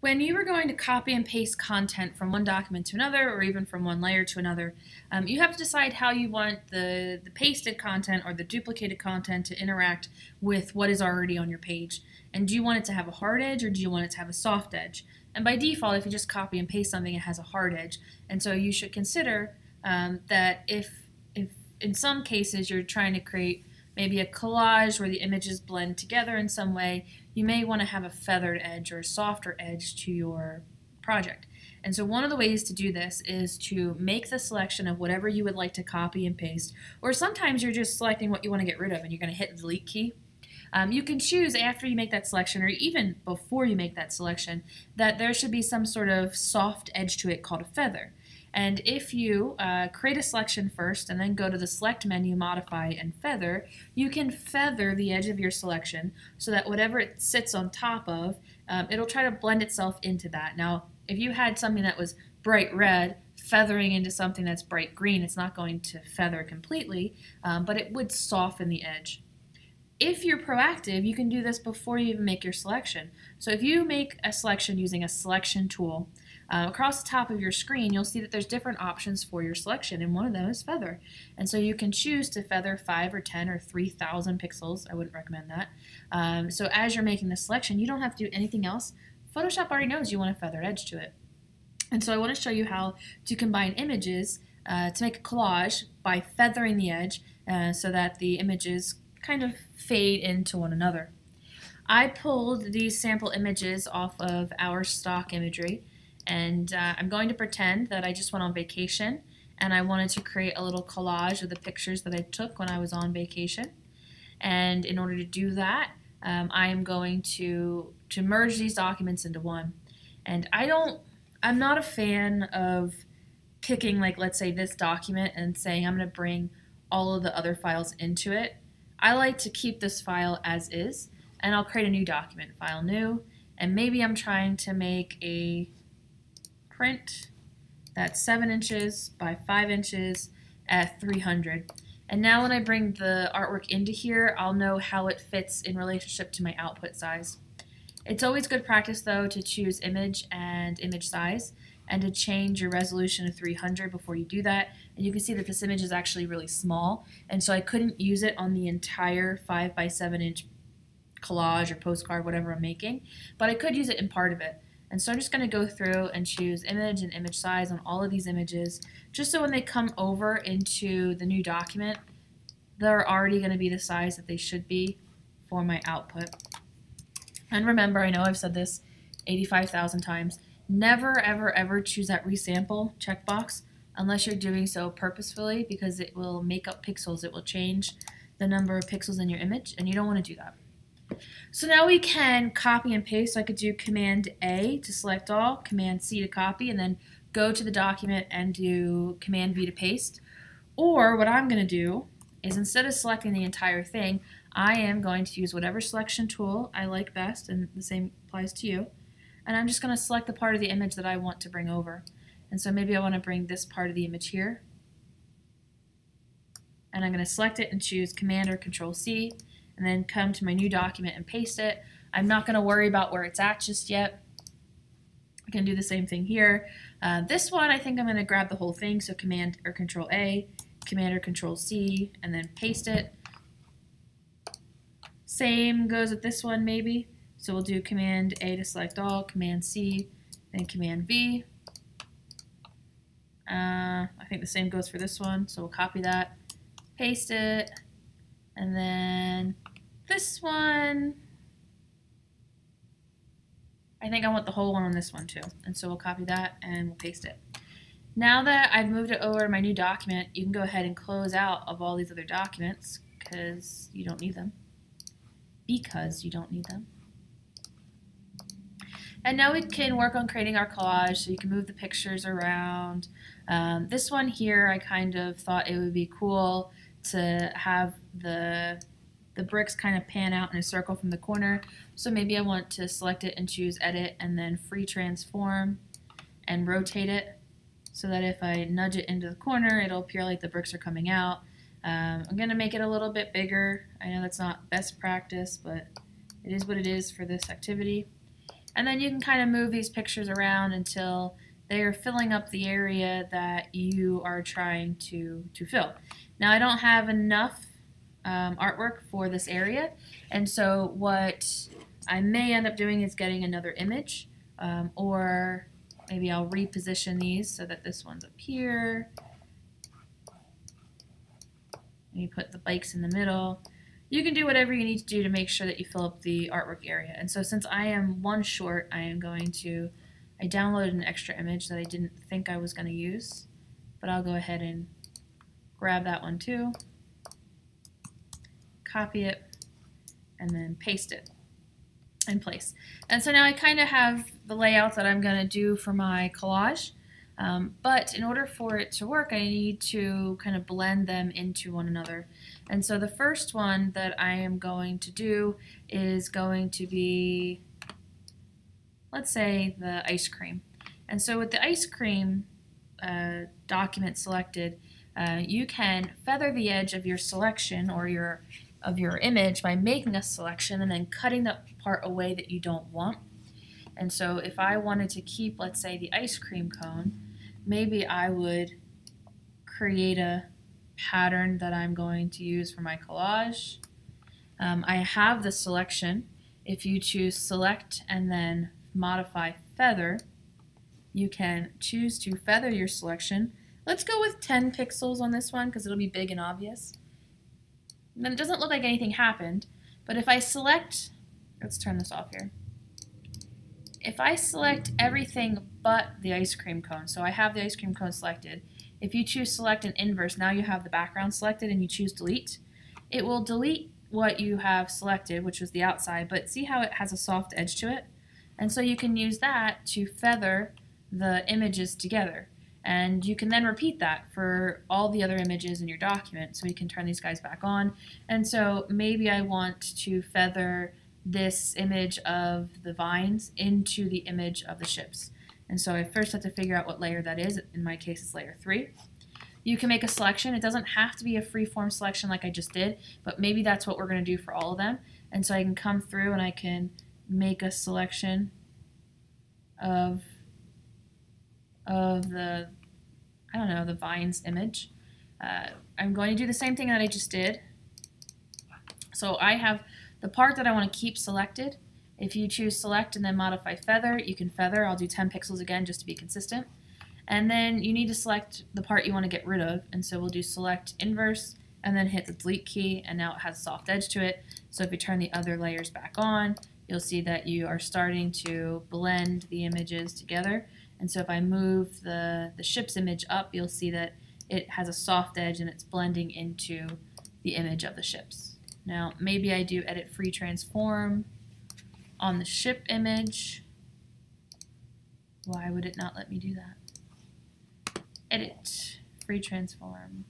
When you are going to copy and paste content from one document to another or even from one layer to another, um, you have to decide how you want the, the pasted content or the duplicated content to interact with what is already on your page. And do you want it to have a hard edge or do you want it to have a soft edge? And by default, if you just copy and paste something, it has a hard edge. And so you should consider um, that if, if in some cases you're trying to create maybe a collage where the images blend together in some way, you may want to have a feathered edge or a softer edge to your project. And so one of the ways to do this is to make the selection of whatever you would like to copy and paste, or sometimes you're just selecting what you want to get rid of and you're going to hit the delete key. Um, you can choose after you make that selection, or even before you make that selection, that there should be some sort of soft edge to it called a feather. And if you uh, create a selection first and then go to the select menu, modify, and feather, you can feather the edge of your selection so that whatever it sits on top of, um, it'll try to blend itself into that. Now, if you had something that was bright red, feathering into something that's bright green, it's not going to feather completely, um, but it would soften the edge. If you're proactive, you can do this before you even make your selection. So if you make a selection using a selection tool, uh, across the top of your screen, you'll see that there's different options for your selection, and one of them is feather. And so you can choose to feather 5 or 10 or 3,000 pixels. I wouldn't recommend that. Um, so as you're making the selection, you don't have to do anything else. Photoshop already knows you want a feathered edge to it. And so I want to show you how to combine images uh, to make a collage by feathering the edge uh, so that the images kind of fade into one another. I pulled these sample images off of our stock imagery and uh, I'm going to pretend that I just went on vacation and I wanted to create a little collage of the pictures that I took when I was on vacation. And in order to do that, um, I am going to, to merge these documents into one. And I don't, I'm not a fan of picking like, let's say this document and saying I'm going to bring all of the other files into it. I like to keep this file as is and I'll create a new document, file new, and maybe I'm trying to make a print that's 7 inches by 5 inches at 300. And now when I bring the artwork into here, I'll know how it fits in relationship to my output size. It's always good practice though to choose image and image size and to change your resolution to 300 before you do that. And you can see that this image is actually really small and so I couldn't use it on the entire 5 by 7 inch collage or postcard, whatever I'm making, but I could use it in part of it. And so I'm just going to go through and choose image and image size on all of these images, just so when they come over into the new document, they're already going to be the size that they should be for my output. And remember, I know I've said this 85,000 times, never ever ever choose that resample checkbox unless you're doing so purposefully because it will make up pixels. It will change the number of pixels in your image and you don't want to do that. So now we can copy and paste. So I could do Command A to select all, Command C to copy, and then go to the document and do Command V to paste. Or what I'm going to do is instead of selecting the entire thing, I am going to use whatever selection tool I like best, and the same applies to you. And I'm just going to select the part of the image that I want to bring over. And so maybe I want to bring this part of the image here. And I'm going to select it and choose Command or Control C and then come to my new document and paste it. I'm not going to worry about where it's at just yet. I can do the same thing here. Uh, this one, I think I'm going to grab the whole thing, so Command or Control A, Command or Control C, and then paste it. Same goes with this one, maybe. So we'll do Command A to select all, Command C, then Command V. Uh, I think the same goes for this one, so we'll copy that, paste it, and then this one, I think I want the whole one on this one too. And so we'll copy that and we'll paste it. Now that I've moved it over to my new document, you can go ahead and close out of all these other documents because you don't need them. Because you don't need them. And now we can work on creating our collage so you can move the pictures around. Um, this one here, I kind of thought it would be cool to have the the bricks kind of pan out in a circle from the corner. So maybe I want to select it and choose edit and then free transform and rotate it so that if I nudge it into the corner, it'll appear like the bricks are coming out. Um, I'm going to make it a little bit bigger. I know that's not best practice, but it is what it is for this activity. And then you can kind of move these pictures around until they are filling up the area that you are trying to, to fill. Now I don't have enough um, artwork for this area, and so what I may end up doing is getting another image, um, or maybe I'll reposition these so that this one's up here. You put the bikes in the middle. You can do whatever you need to do to make sure that you fill up the artwork area. And so since I am one short, I am going to, I downloaded an extra image that I didn't think I was going to use, but I'll go ahead and grab that one too, copy it, and then paste it in place. And so now I kind of have the layout that I'm going to do for my collage. Um, but in order for it to work, I need to kind of blend them into one another. And so the first one that I am going to do is going to be, let's say, the ice cream. And so with the ice cream uh, document selected, uh, you can feather the edge of your selection or your of your image by making a selection and then cutting the part away that you don't want. And so if I wanted to keep, let's say, the ice cream cone, maybe I would create a pattern that I'm going to use for my collage. Um, I have the selection. If you choose select and then modify feather, you can choose to feather your selection. Let's go with 10 pixels on this one because it'll be big and obvious. Then it doesn't look like anything happened, but if I select, let's turn this off here if I select everything but the ice cream cone, so I have the ice cream cone selected, if you choose select and inverse, now you have the background selected and you choose delete, it will delete what you have selected, which was the outside, but see how it has a soft edge to it? And so you can use that to feather the images together. And you can then repeat that for all the other images in your document. So we can turn these guys back on. And so maybe I want to feather this image of the vines into the image of the ships. And so I first have to figure out what layer that is. In my case, it's layer 3. You can make a selection. It doesn't have to be a free-form selection like I just did, but maybe that's what we're going to do for all of them. And so I can come through and I can make a selection of, of the, I don't know, the vines image. Uh, I'm going to do the same thing that I just did. So I have the part that I want to keep selected, if you choose select and then modify feather, you can feather. I'll do 10 pixels again just to be consistent. And then you need to select the part you want to get rid of. And so we'll do select inverse and then hit the delete key and now it has a soft edge to it. So if you turn the other layers back on, you'll see that you are starting to blend the images together. And so if I move the, the ship's image up, you'll see that it has a soft edge and it's blending into the image of the ships. Now, maybe I do edit free transform on the ship image. Why would it not let me do that? Edit, free transform.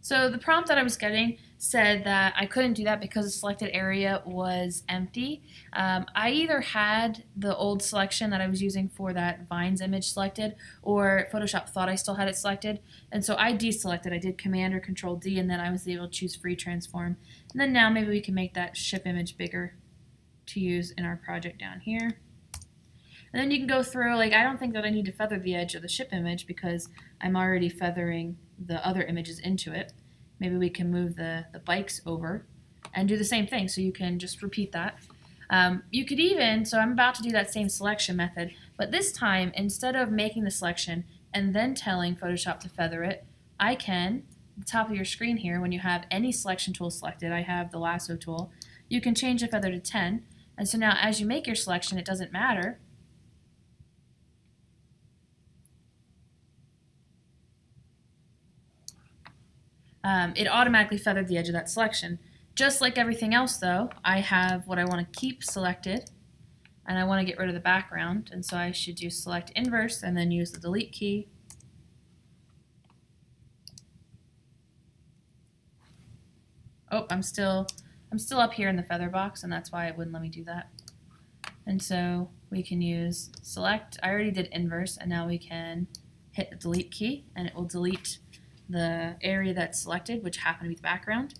So the prompt that I was getting said that I couldn't do that because the selected area was empty. Um, I either had the old selection that I was using for that Vines image selected, or Photoshop thought I still had it selected, and so I deselected. I did Command or Control D, and then I was able to choose Free Transform. And then now maybe we can make that ship image bigger to use in our project down here. And then you can go through, like, I don't think that I need to feather the edge of the ship image because I'm already feathering the other images into it. Maybe we can move the, the bikes over and do the same thing. So you can just repeat that. Um, you could even, so I'm about to do that same selection method, but this time, instead of making the selection and then telling Photoshop to feather it, I can, the top of your screen here, when you have any selection tool selected, I have the lasso tool, you can change the feather to 10. And so now as you make your selection, it doesn't matter um, it automatically feathered the edge of that selection. Just like everything else though, I have what I want to keep selected and I want to get rid of the background and so I should do select inverse and then use the delete key. Oh, I'm still I'm still up here in the feather box and that's why it wouldn't let me do that. And so we can use select, I already did inverse and now we can hit the delete key and it will delete the area that's selected, which happened to be the background,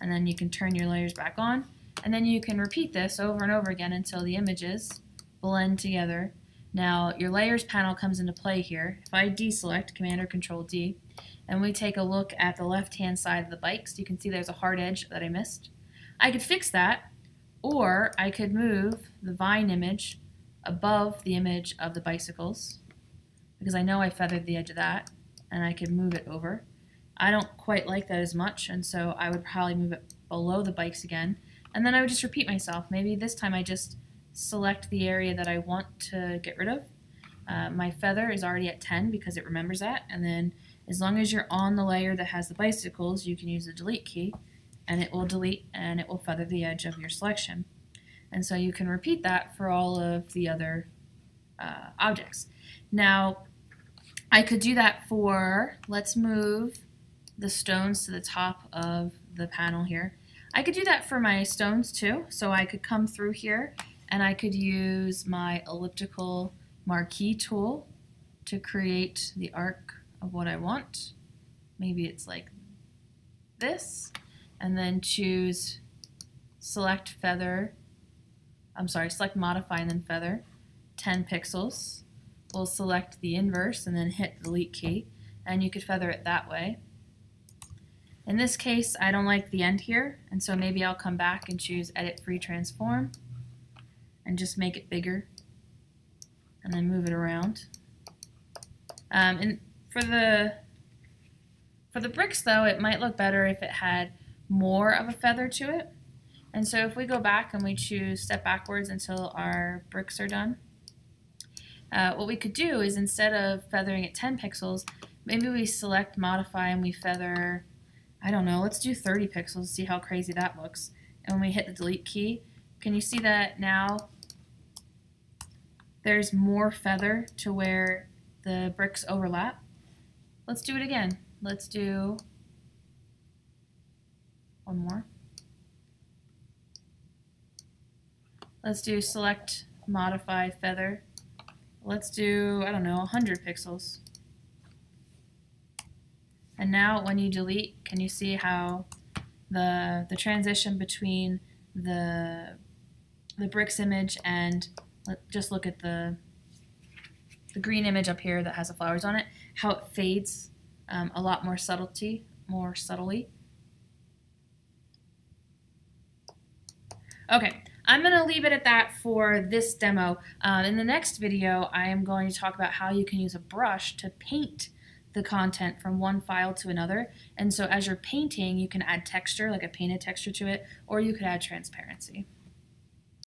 and then you can turn your layers back on, and then you can repeat this over and over again until the images blend together. Now your layers panel comes into play here. If I deselect, Command or Control D, and we take a look at the left hand side of the bikes, you can see there's a hard edge that I missed. I could fix that, or I could move the vine image above the image of the bicycles, because I know I feathered the edge of that, and I could move it over. I don't quite like that as much, and so I would probably move it below the bikes again. And then I would just repeat myself. Maybe this time I just select the area that I want to get rid of. Uh, my feather is already at 10 because it remembers that. And then as long as you're on the layer that has the bicycles, you can use the delete key and it will delete and it will feather the edge of your selection. And so you can repeat that for all of the other uh, objects. Now, I could do that for, let's move the stones to the top of the panel here. I could do that for my stones too. So I could come through here and I could use my elliptical marquee tool to create the arc of what I want. Maybe it's like this and then choose select feather I'm sorry select modify and then feather 10 pixels we'll select the inverse and then hit delete key and you could feather it that way in this case, I don't like the end here, and so maybe I'll come back and choose Edit Free Transform and just make it bigger and then move it around. Um, and for the for the bricks, though, it might look better if it had more of a feather to it. And so if we go back and we choose Step Backwards until our bricks are done, uh, what we could do is instead of feathering at 10 pixels, maybe we select Modify and we feather I don't know, let's do 30 pixels, to see how crazy that looks. And when we hit the delete key, can you see that now there's more feather to where the bricks overlap? Let's do it again. Let's do one more. Let's do select modify feather. Let's do, I don't know, 100 pixels. And now when you delete, can you see how the, the transition between the, the bricks image and let, just look at the, the green image up here that has the flowers on it, how it fades um, a lot more subtlety, more subtly. Okay, I'm going to leave it at that for this demo. Uh, in the next video, I am going to talk about how you can use a brush to paint the content from one file to another. And so as you're painting, you can add texture, like a painted texture to it, or you could add transparency.